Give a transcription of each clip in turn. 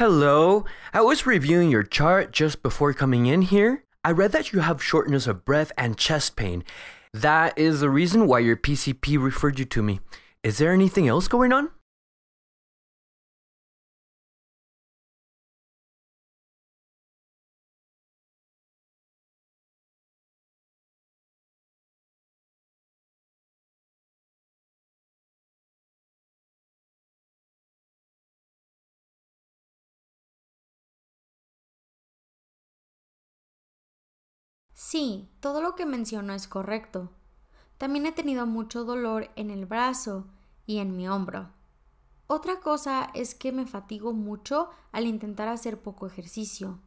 Hello. I was reviewing your chart just before coming in here. I read that you have shortness of breath and chest pain. That is the reason why your PCP referred you to me. Is there anything else going on? Sí, todo lo que mencionó es correcto. También he tenido mucho dolor en el brazo y en mi hombro. Otra cosa es que me fatigo mucho al intentar hacer poco ejercicio.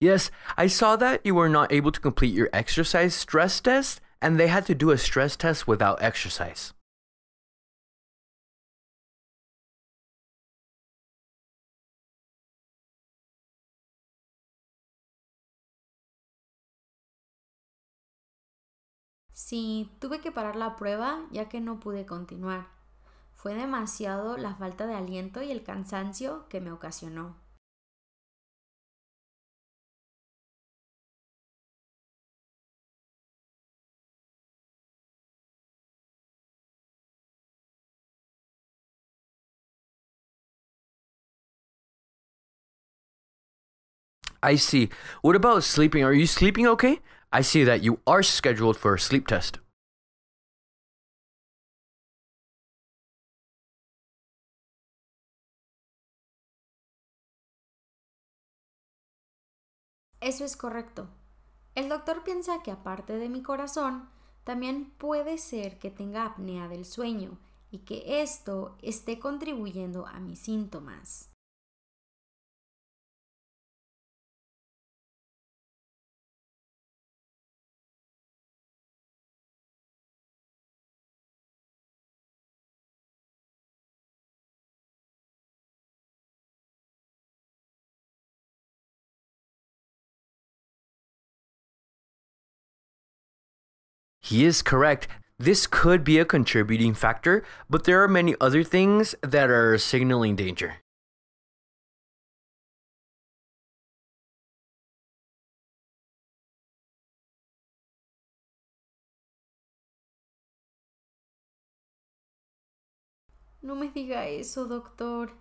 Yes, I saw that you were not able to complete your exercise stress test, and they had to do a stress test without exercise. Sí, tuve que parar la prueba ya que no pude continuar. Fue demasiado la falta de aliento y el cansancio que me ocasionó. I see. What about sleeping? Are you sleeping okay? I see that you are scheduled for a sleep test. Eso es correcto. El doctor piensa que aparte de mi corazón, también puede ser que tenga apnea del sueño y que esto esté contribuyendo a mis síntomas. He is correct. This could be a contributing factor, but there are many other things that are signaling danger. No me diga eso, doctor.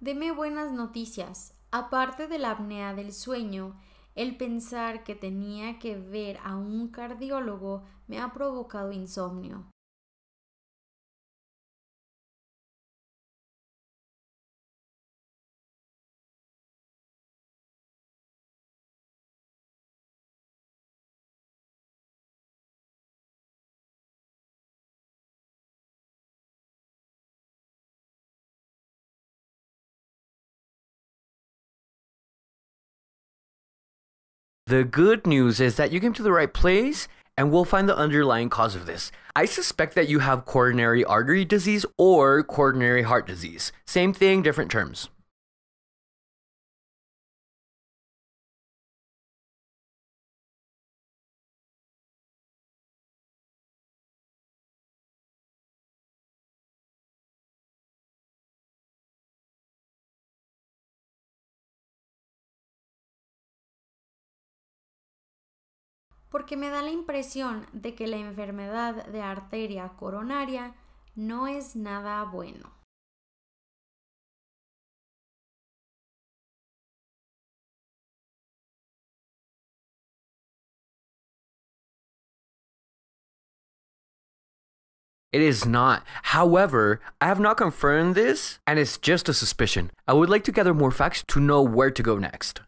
Deme buenas noticias. Aparte de la apnea del sueño, el pensar que tenía que ver a un cardiólogo me ha provocado insomnio. The good news is that you came to the right place and we'll find the underlying cause of this. I suspect that you have coronary artery disease or coronary heart disease. Same thing, different terms. Porque me da la impresión de que la enfermedad de arteria coronaria no es nada bueno. It is not. However, I have not confirmed this, and it's just a suspicion. I would like to gather more facts to know where to go next.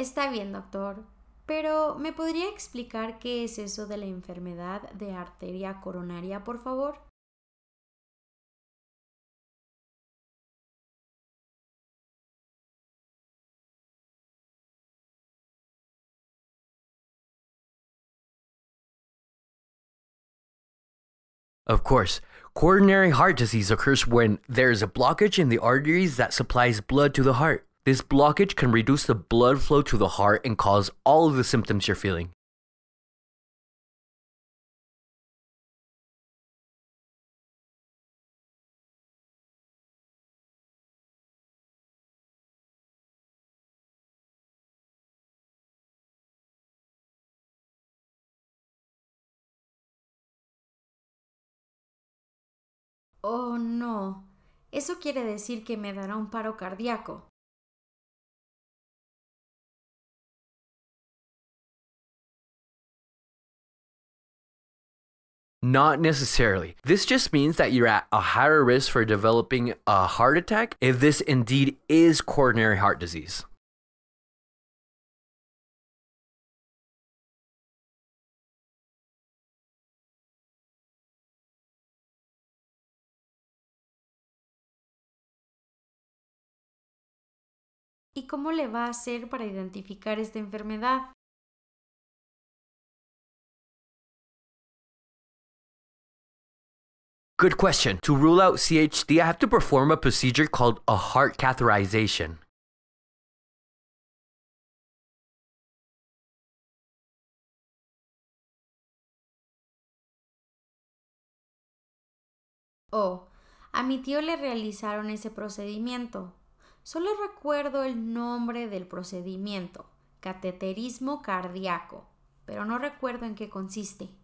Está bien, doctor, Pero, ¿me podría explicar qué es eso de la enfermedad de arteria coronaria, por favor? Of course, coronary heart disease occurs when there is a blockage in the arteries that supplies blood to the heart. This blockage can reduce the blood flow to the heart and cause all of the symptoms you're feeling. Oh, no. Eso quiere decir que me dará un paro cardíaco. Not necessarily. This just means that you're at a higher risk for developing a heart attack if this indeed is coronary heart disease. ¿Y cómo le va a hacer para identificar esta enfermedad? Good question. To rule out CHD, I have to perform a procedure called a heart catheterization. Oh, a mi tío le realizaron ese procedimiento. Solo recuerdo el nombre del procedimiento, cateterismo cardíaco, pero no recuerdo en qué consiste.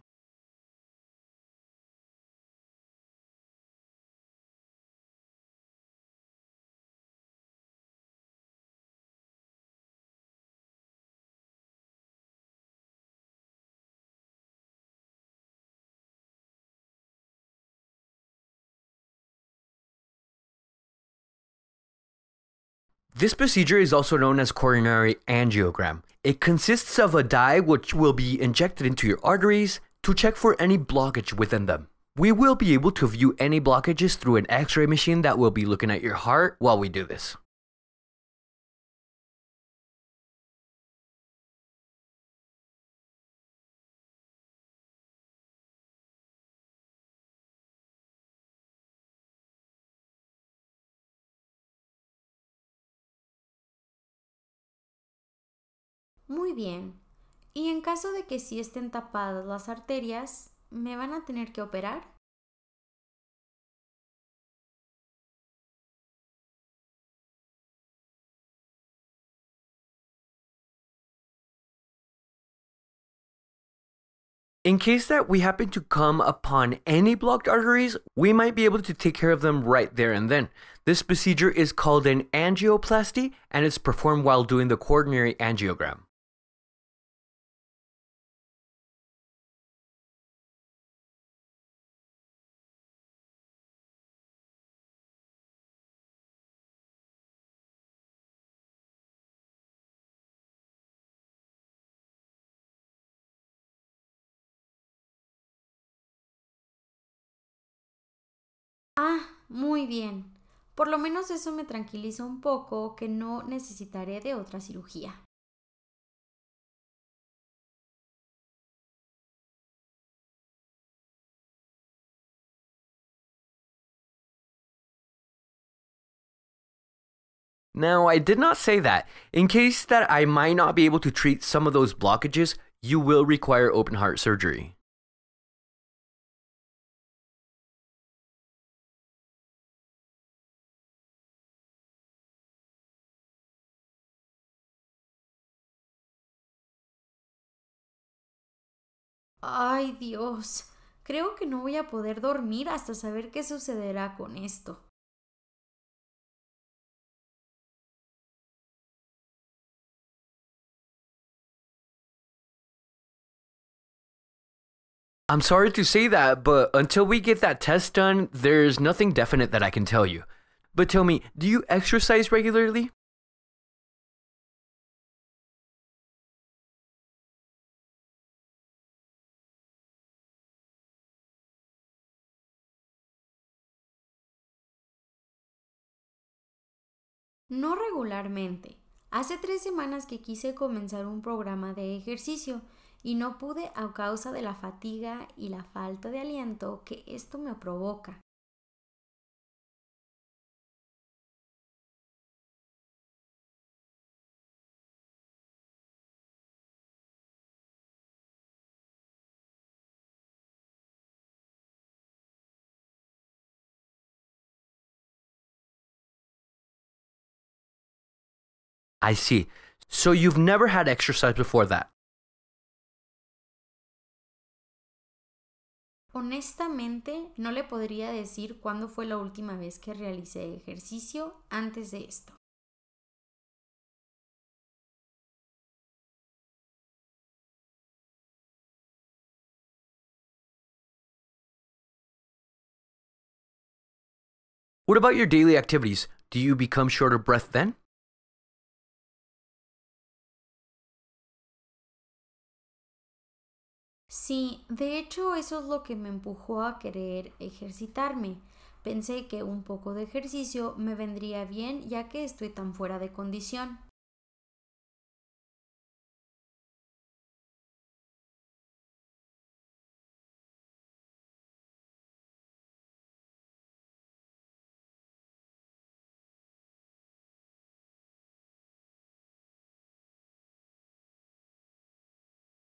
This procedure is also known as coronary angiogram. It consists of a dye which will be injected into your arteries to check for any blockage within them. We will be able to view any blockages through an x ray machine that will be looking at your heart while we do this. Muy bien. Y en caso de que sí estén tapadas las arterias, ¿me van a tener que operar? In case that we happen to come upon any blocked arteries, we might be able to take care of them right there and then. This procedure is called an angioplasty and it's performed while doing the coronary angiogram. Ah, muy bien. Por lo menos eso me tranquiliza un poco que no necesitaré de otra cirugía. Now, I did not say that. In case that I might not be able to treat some of those blockages, you will require open heart surgery. Ay, Dios. Creo que no voy a poder dormir hasta saber qué sucederá con esto. I'm sorry to say that, but until we get that test done, there's nothing definite that I can tell you. But tell me, do you exercise regularly? No regularmente. Hace tres semanas que quise comenzar un programa de ejercicio y no pude a causa de la fatiga y la falta de aliento que esto me provoca. I see. So you've never had exercise before that? Honestamente, no le podría decir cuándo fue la última vez que realicé ejercicio antes de esto. What about your daily activities? Do you become short of breath then? Sí, de hecho eso es lo que me empujó a querer ejercitarme. Pensé que un poco de ejercicio me vendría bien ya que estoy tan fuera de condición.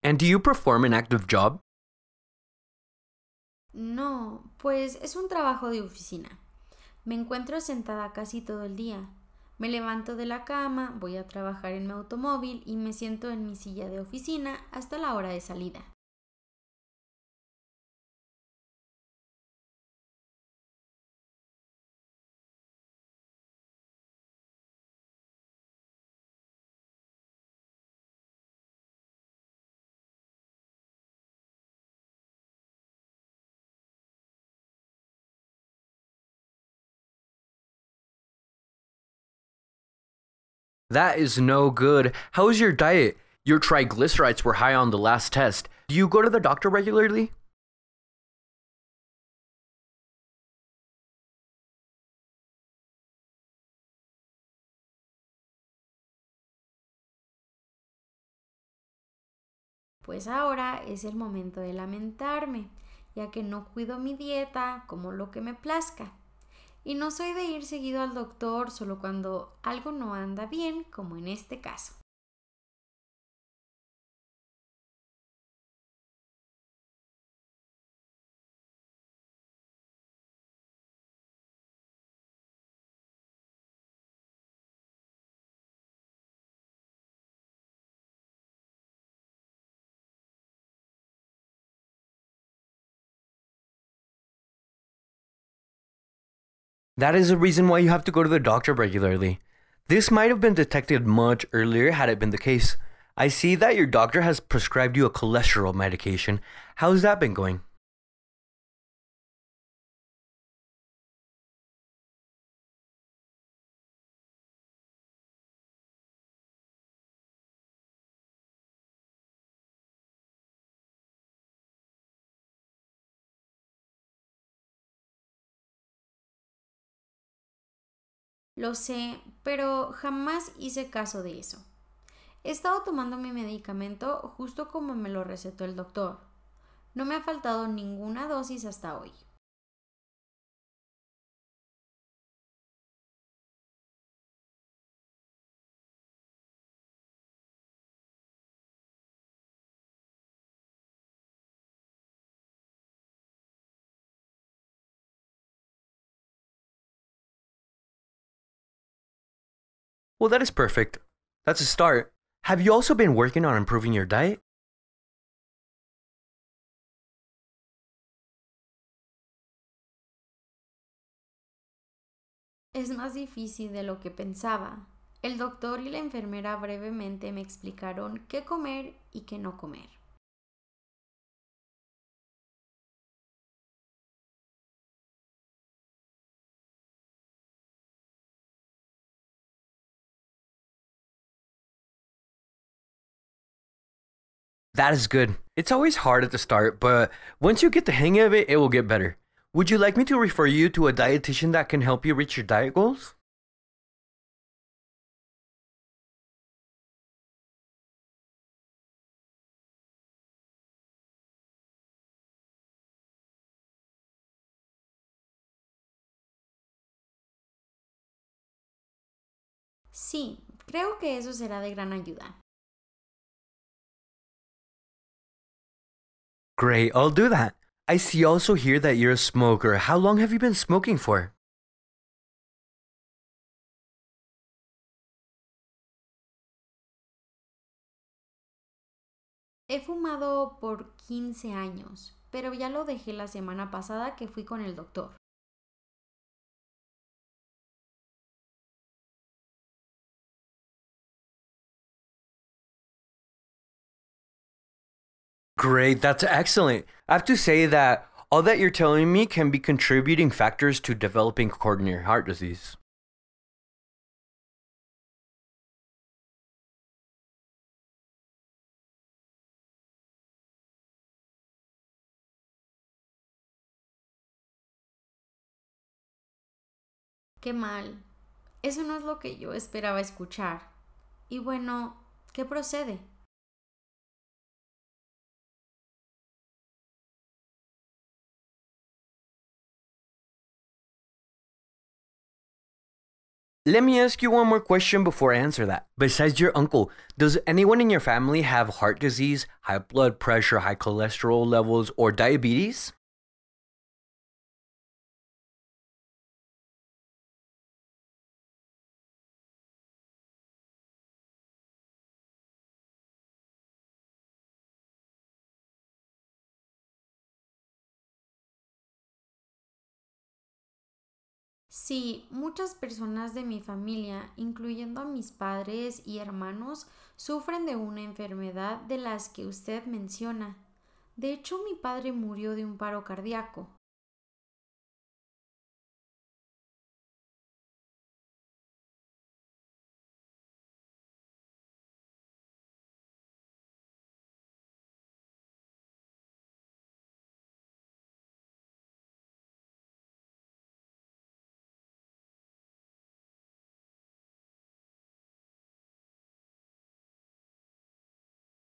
And do you perform an active job? No, pues es un trabajo de oficina. Me encuentro sentada casi todo el día. Me levanto de la cama, voy a trabajar en mi automóvil y me siento en mi silla de oficina hasta la hora de salida. That is no good. How's your diet? Your triglycerides were high on the last test. Do you go to the doctor regularly? Pues ahora es el momento de lamentarme, ya que no cuido mi dieta como lo que me plazca. Y no soy de ir seguido al doctor solo cuando algo no anda bien, como en este caso. That is the reason why you have to go to the doctor regularly. This might have been detected much earlier had it been the case. I see that your doctor has prescribed you a cholesterol medication. How's that been going? Lo sé, pero jamás hice caso de eso. He estado tomando mi medicamento justo como me lo recetó el doctor. No me ha faltado ninguna dosis hasta hoy. Well, that is perfect. That's a start. Have you also been working on improving your diet? Es más difícil de lo que pensaba. El doctor y la enfermera brevemente me explicaron qué comer y qué no comer. That is good. It's always hard at the start, but once you get the hang of it, it will get better. Would you like me to refer you to a dietitian that can help you reach your diet goals? Sí, creo que eso será de gran ayuda. Great, I'll do that. I see also here that you're a smoker. How long have you been smoking for? He fumado por 15 años, pero ya lo dejé la semana pasada que fui con el doctor. Great, that's excellent. I have to say that all that you're telling me can be contributing factors to developing coronary heart disease. Qué mal. Eso no es lo que yo esperaba escuchar. Y bueno, ¿qué procede? Let me ask you one more question before I answer that. Besides your uncle, does anyone in your family have heart disease, high blood pressure, high cholesterol levels, or diabetes? Sí, muchas personas de mi familia, incluyendo a mis padres y hermanos, sufren de una enfermedad de las que usted menciona. De hecho, mi padre murió de un paro cardíaco.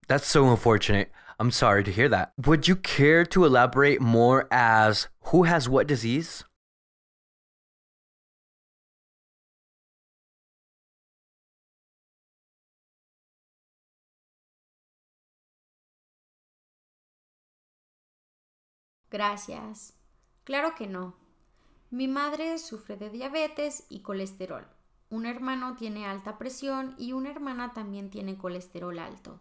That's so unfortunate. I'm sorry to hear that. Would you care to elaborate more as who has what disease? Gracias. Claro que no. Mi madre sufre de diabetes y colesterol. Un hermano tiene alta presión y una hermana también tiene colesterol alto.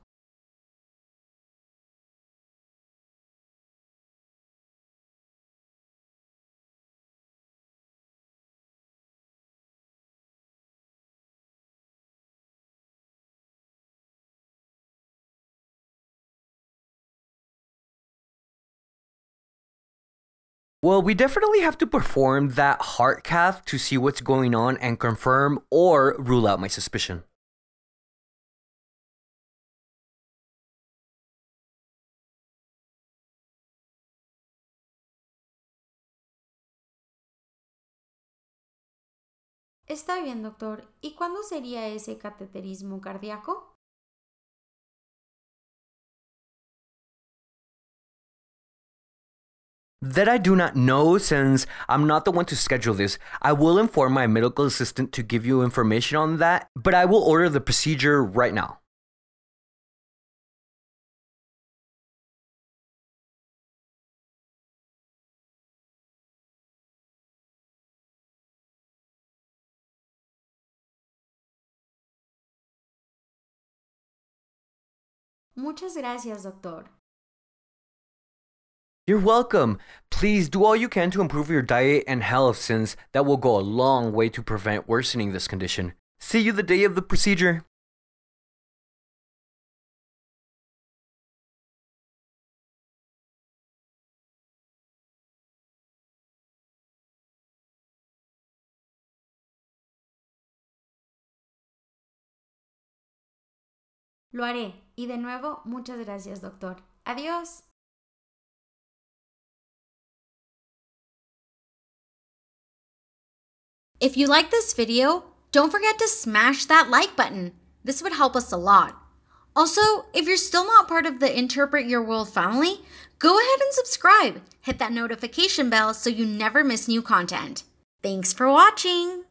Well, we definitely have to perform that heart cath to see what's going on and confirm or rule out my suspicion. Está bien, doctor. ¿Y cuándo sería ese cateterismo cardíaco? That I do not know since I'm not the one to schedule this. I will inform my medical assistant to give you information on that, but I will order the procedure right now. Muchas gracias, doctor. You're welcome. Please do all you can to improve your diet and health since that will go a long way to prevent worsening this condition. See you the day of the procedure. Lo haré. Y de nuevo, muchas gracias, doctor. Adiós. If you like this video, don't forget to smash that like button. This would help us a lot. Also, if you're still not part of the Interpret Your World family, go ahead and subscribe. Hit that notification bell so you never miss new content. Thanks for watching!